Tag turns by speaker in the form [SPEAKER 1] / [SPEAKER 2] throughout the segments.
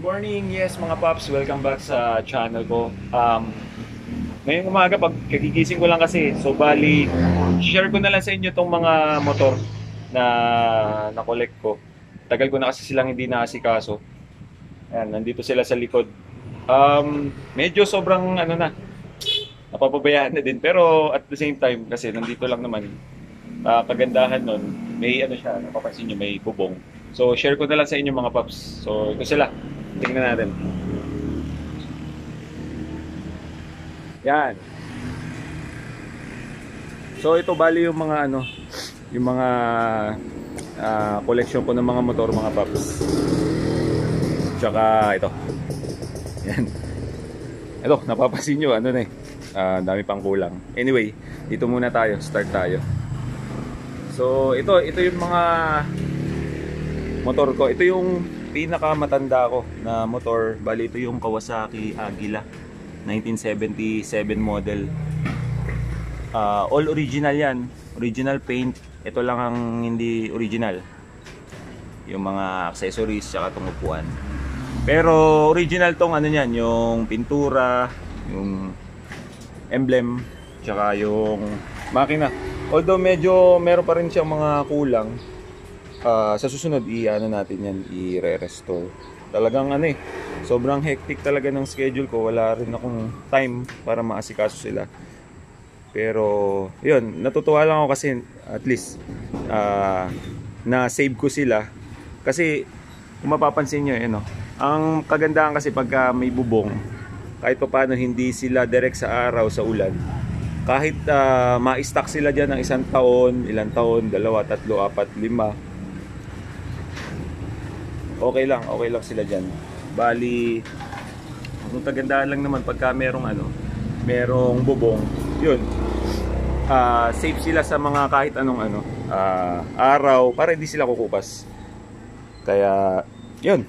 [SPEAKER 1] morning, yes mga paps, welcome back sa channel ko. Um, ngayong umaga, pag kagigising ko lang kasi, so bali, share ko na lang sa inyo tong mga motor na na-collect ko. Tagal ko na kasi silang hindi naasikaso. Ayan, nandito sila sa likod. Um, medyo sobrang ano na, napapabayaan na din. Pero at the same time, kasi nandito lang naman, uh, kagandahan nun, may ano siya, napapansin nyo, may bubong. So, share ko na lang sa inyo mga paps. So, ito sila. Tingnan natin. Yan. So ito bali yung mga ano, yung mga uh, collection ko ng mga motor, mga paps. Tsaka ito. Yan. Ito, napapansin nyo, ano na eh. Uh, dami pang kulang. Anyway, dito muna tayo. Start tayo. So, ito, ito yung mga motor ko. Ito yung pinakamatanda ko na motor, bali ito yung Kawasaki Agila 1977 model. Uh, all original yan. Original paint. Ito lang ang hindi original. Yung mga accessories tsaka itong upuan. Pero original tong ano niyan, yung pintura, yung emblem, tsaka yung makina. Although medyo meron pa rin siyang mga kulang uh, sa susunod i-ano natin yan i-restore talagang ano eh sobrang hectic talaga ng schedule ko. Wala rin akong time para maasikaso sila. Pero yun natutuwa lang ako kasi at least uh, na save ko sila. Kasi kung mapapansin nyo eh, no, ang kagandahan kasi pagka may bubong kahit pa paano hindi sila direct sa araw sa ulan. Kahit uh, ma-stock sila dyan ng isang taon, ilang taon, dalawa, tatlo, apat, lima okay lang, okay lang sila dyan. Bali, ang tagandahan lang naman pagka merong ano, merong bubong, yun, uh, safe sila sa mga kahit anong ano, uh, araw, para hindi sila kukupas. Kaya, yun.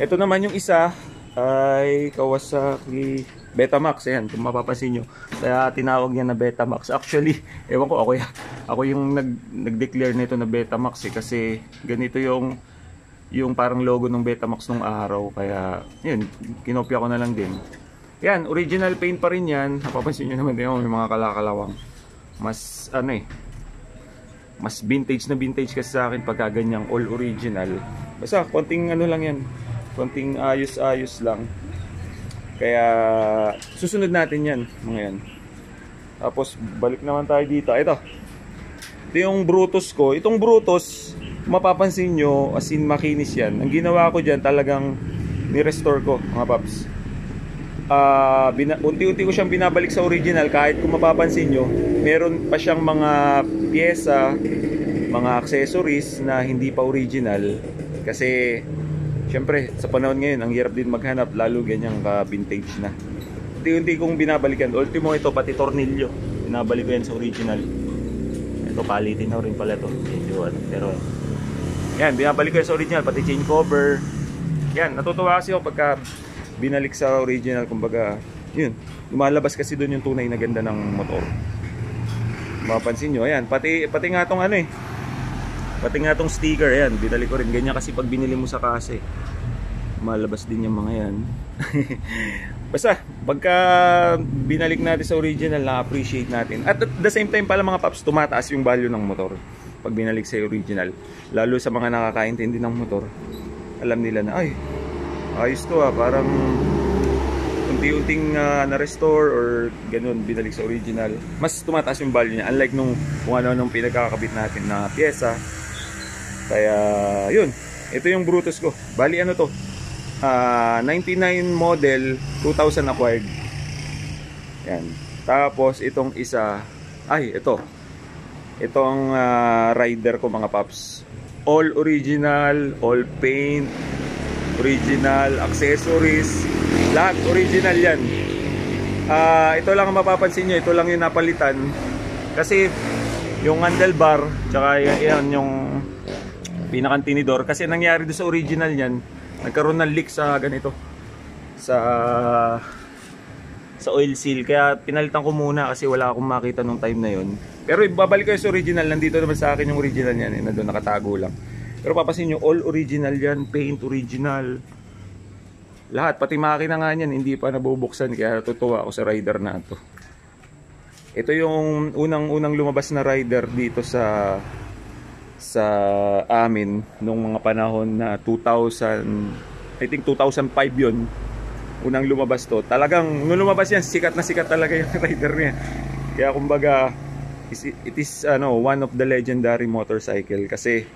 [SPEAKER 1] Ito naman yung isa, ay Kawasaki Betamax. Ayan, kung mapapansin nyo. Kaya tinawag niya na Betamax. Actually, ewan ko, ako, ako yung nag, nag-declare nito na Betamax eh. Kasi ganito yung yung parang logo ng Betamax nung araw. Kaya yun kinopya ko na lang din. Yan original paint pa rin yan. Napapansin nyo naman din may mga kalakalawang mas ano eh mas vintage na vintage kasi sa akin pagka ganyang all original. Basta konting ano lang yan. Konting ayos ayos lang. Kaya susunod natin yan mga yan. Tapos balik naman tayo dito. Ito. Ito yung Brutus ko. Itong Brutus mapapansin nyo, as in makinis yan. Ang ginawa ko dyan, talagang ni-restore ko, mga paps. Uh, unti-unti ko siyang binabalik sa original kahit kung mapapansin nyo, meron pa siyang mga pyesa, mga accessories na hindi pa original. Kasi, syempre, sa panahon ngayon, ang hirap din maghanap, lalo ganyang ka-vintage na. Unti-unti kong binabalikan. Ultimo ito, pati tornilyo. Binabalik ko yan sa original. Ito, palitin na rin pala ito. Medyo, ano, pero yan, binabalik ko sa original, pati chain cover. Yan, natutuwa kasi ako pagka binalik sa original, kumbaga, yun, lumalabas kasi doon yung tunay na ganda ng motor. Mapapansin nyo, ayan, pati, pati nga tong ano eh, pati nga tong sticker, ayan, binalik ko rin. Ganyan kasi pag binili mo sa kase, malabas din yung mga yan. Basta, pagka binalik natin sa original, na-appreciate natin. At at the same time pala mga paps, tumataas yung value ng motor pag binalik sa original. Lalo sa mga nakakaintindi ng motor alam nila na ay ayos to ah parang unti-unting uh, na-restore or ganun binalik sa original. Mas tumataas yung value niya unlike nung kung ano nung pinagkakabit natin na pyesa. Kaya yun. Ito yung Brutus ko. Bali ano to uh, ah, 99 model 2000 acquired yan tapos itong isa ay ito ito ang uh, rider ko mga paps. All original, all paint, original, accessories, lahat original yan. Uh, ito lang ang mapapansin nyo, ito lang yung napalitan. Kasi yung handlebar, tsaka yan yung pinakang tinidor. Kasi nangyari doon sa original yan, nagkaroon ng leak sa ganito. Sa sa oil seal. Kaya pinalitan ko muna kasi wala akong makita nung time na yon. Pero ibabalik ko sa original. Nandito naman sa akin yung original niyan. Eh, nandun nakatago lang. Pero papasin nyo, all original yan. Paint original. Lahat, pati makina nga niyan, hindi pa nabubuksan kaya natutuwa ako sa rider na to. Ito yung unang-unang lumabas na rider dito sa sa amin nung mga panahon na 2000 I think 2005 yun unang lumabas to. Talagang nung lumabas yan sikat na sikat talaga yung rider niya. Kaya kumbaga it is ano one of the legendary motorcycle kasi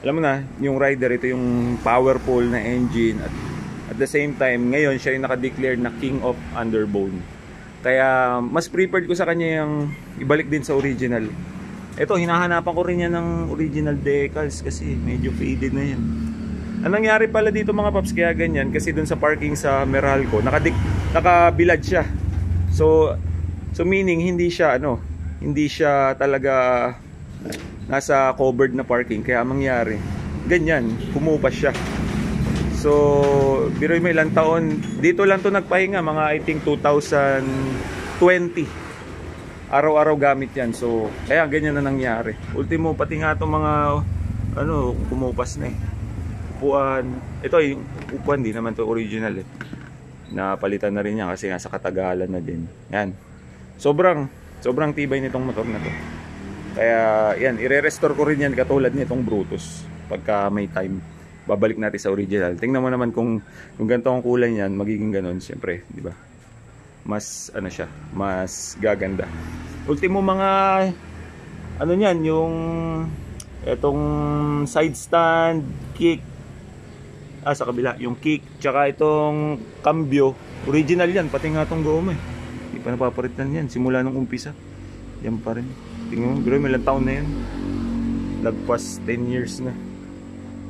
[SPEAKER 1] alam mo na yung rider ito yung powerful na engine at at the same time ngayon siya yung naka-declare na king of underbone. Kaya mas preferred ko sa kanya yung ibalik din sa original ito, hinahanapan ko rin yan ng original decals kasi medyo faded na yan. Ang nangyari pala dito mga paps kaya ganyan kasi dun sa parking sa Meralco, nakadik nakabilad siya. So so meaning hindi siya ano, hindi siya talaga nasa covered na parking kaya mangyari ganyan, kumupas siya. So, biro may ilang taon, dito lang to nagpahinga mga I think 2020 araw-araw gamit yan. So kaya ganyan na nangyari. Ultimo pati nga itong mga ano kumupas na eh. Upuan. Ito yung upuan di naman to original eh. Napalitan na rin yan kasi nga sa katagalan na din. Yan. Sobrang sobrang tibay nitong motor na to. Kaya yan ire-restore ko rin yan katulad nitong Brutus. Pagka may time babalik natin sa original. Tingnan mo naman kung kung ganito ang kulay niyan magiging ganon siyempre di ba mas ano siya, mas gaganda. Ultimo mga ano niyan, yung etong side stand, kick ah sa kabila, yung kick, tsaka itong cambio, original yan, pati nga itong goma eh. Hindi pa napaparitan yan, simula nung umpisa. Yan pa rin. Tingnan mo, bro, may taon na yan. Lagpas 10 years na.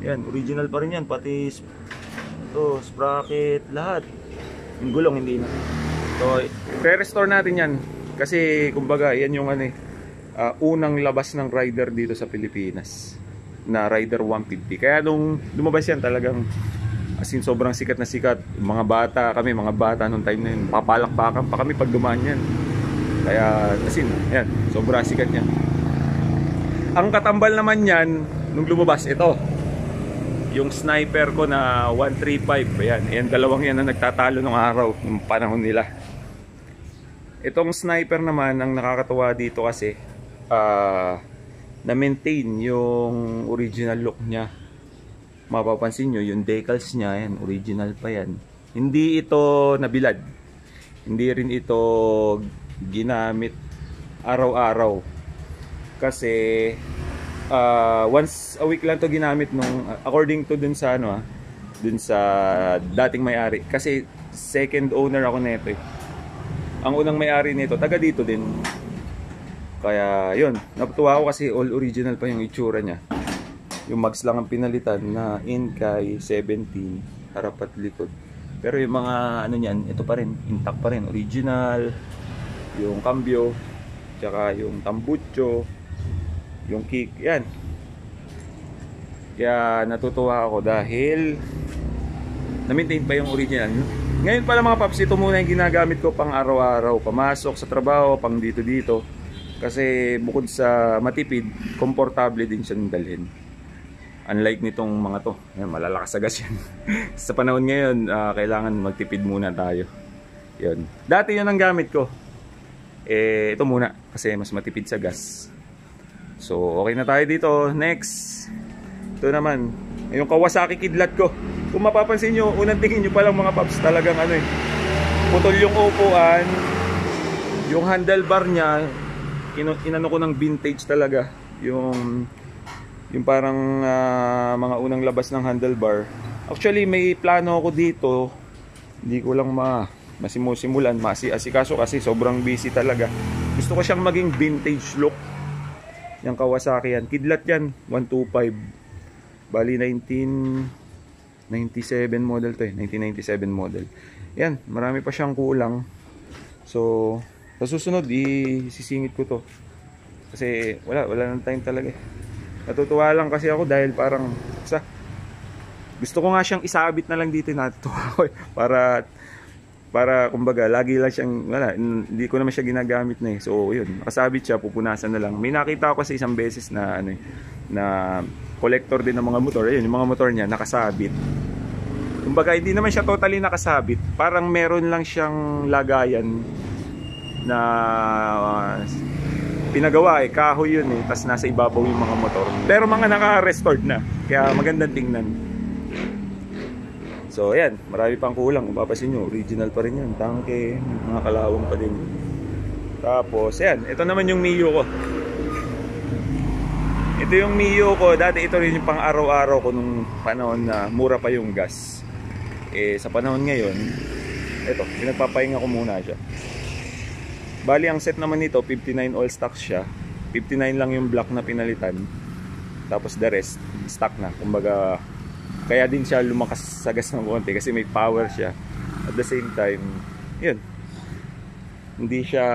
[SPEAKER 1] Yan, original pa rin yan, pati ito, sprocket, lahat. Yung gulong hindi na. So, re-restore natin yan. Kasi, kumbaga, yan yung ano eh, uh, unang labas ng rider dito sa Pilipinas. Na Rider 150. Kaya nung lumabas yan talagang as in sobrang sikat na sikat. Mga bata kami, mga bata nung time na yun. Papalakpakan pa kami pag dumaan yan. Kaya, as in, yan, sobrang sikat yan. Ang katambal naman yan, nung lumabas, ito yung sniper ko na 135 ayan, ayan dalawang yan na nagtatalo ng araw ng panahon nila. Itong sniper naman ang nakakatuwa dito kasi uh, na maintain yung original look niya. Mapapansin nyo yung decals niya yan, original pa yan. Hindi ito nabilad. Hindi rin ito ginamit araw-araw. Kasi uh, once a week lang to ginamit nung according to dun sa ano ah, dun sa dating may-ari kasi second owner ako nito eh. Ang unang may-ari nito taga dito din. Kaya yun, natuwa ako kasi all original pa yung itsura niya. Yung mags lang ang pinalitan na Inkai 17 harap at likod. Pero yung mga ano niyan, ito pa rin, intact pa rin, original. Yung cambio, tsaka yung tambucho, yung kick yan. Kaya natutuwa ako dahil na-maintain pa yung original. Ngayon pala mga paps ito muna yung ginagamit ko pang araw-araw. Pamasok sa trabaho pang dito dito kasi bukod sa matipid komportable din siya dalhin. Unlike nitong mga to. Yan, malalakas sa gas yan. Sa panahon ngayon uh, kailangan magtipid muna tayo. Yun. Dati yun ang gamit ko. Eh ito muna kasi mas matipid sa gas So, okay na tayo dito. Next. Ito naman. Yung Kawasaki Kidlat ko. Kung mapapansin nyo, unang tingin nyo palang mga paps, talagang ano eh. Putol yung upuan. Yung handlebar niya, inano ko ng vintage talaga. Yung yung parang uh, mga unang labas ng handlebar. Actually, may plano ako dito. Hindi ko lang ma masimusimulan, masi-asikaso kasi sobrang busy talaga. Gusto ko siyang maging vintage look Yung Kawasaki yan. Kidlat yan. 125. Bali 1997 model to eh. 1997 model. Yan. Marami pa siyang kulang. So, sa susunod, isisingit ko to. Kasi wala, wala nang time talaga eh. Natutuwa lang kasi ako dahil parang sa gusto ko nga siyang isabit na lang dito natutuwa ako eh. Para para kumbaga lagi lang siyang wala hindi ko naman siya ginagamit na eh so yun nakasabit siya pupunasan na lang may nakita ako kasi isang beses na ano eh, na collector din ng mga motor ayun yung mga motor niya nakasabit Kumbaga, hindi naman siya totally nakasabit. Parang meron lang siyang lagayan na uh, pinagawa eh. Kahoy yun eh. Tapos nasa ibabaw yung mga motor. Pero mga naka-restored na. Kaya magandang tingnan. So, ayan. Marami pang kulang. Kung papasin nyo, original pa rin yan. Tangke, mga kalawang pa din. Tapos, ayan. Ito naman yung Mio ko. Ito yung Mio ko. Dati ito rin yung pang araw-araw ko nung panahon na mura pa yung gas eh sa panahon ngayon ito pinagpapahinga ko muna siya bali ang set naman nito 59 all stock siya 59 lang yung block na pinalitan tapos the rest stock na kumbaga kaya din siya lumakas sa gas ng konti kasi may power siya. At the same time yun. Hindi siya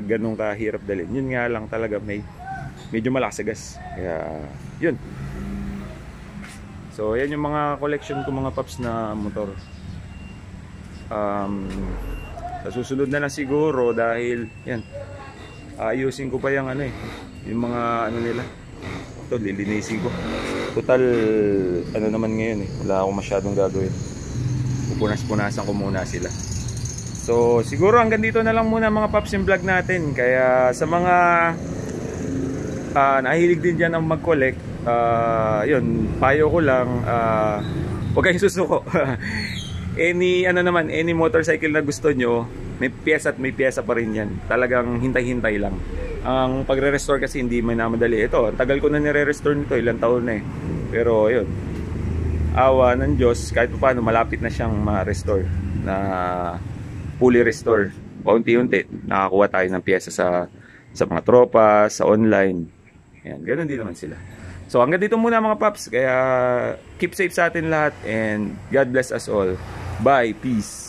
[SPEAKER 1] ganun kahirap dalhin. Yun nga lang talaga may medyo malakas sa gas. Kaya yun. So, yan yung mga collection ko mga paps na motor. Um, sa susunod na lang siguro dahil yan. Ayusin ko pa yung ano eh yung mga ano nila. Ito lilinisin ko total ano naman ngayon eh wala akong masyadong gagawin. Pupunas-punasan ko muna sila. So siguro hanggang dito na lang muna mga paps yung vlog natin. Kaya sa mga uh, nahilig din dyan ang mag-collect uh, yun, payo ko lang, uh, huwag kayong susuko. any, ano naman, any motorcycle na gusto nyo, may piyesa at may piyesa pa rin yan. Talagang hintay-hintay lang. Ang pagre-restore kasi hindi man namadali. Ito, ang tagal ko na nire-restore nito, ilang taon na eh. Pero yun, awa ng Diyos, kahit pa paano, malapit na siyang ma-restore. Na fully restore. Paunti-unti, nakakuha tayo ng piyesa sa sa mga tropa, sa online. Yan, ganun din naman sila. So hanggang dito muna mga paps. Kaya keep safe sa atin lahat and God bless us all. Bye. Peace.